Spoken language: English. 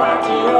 party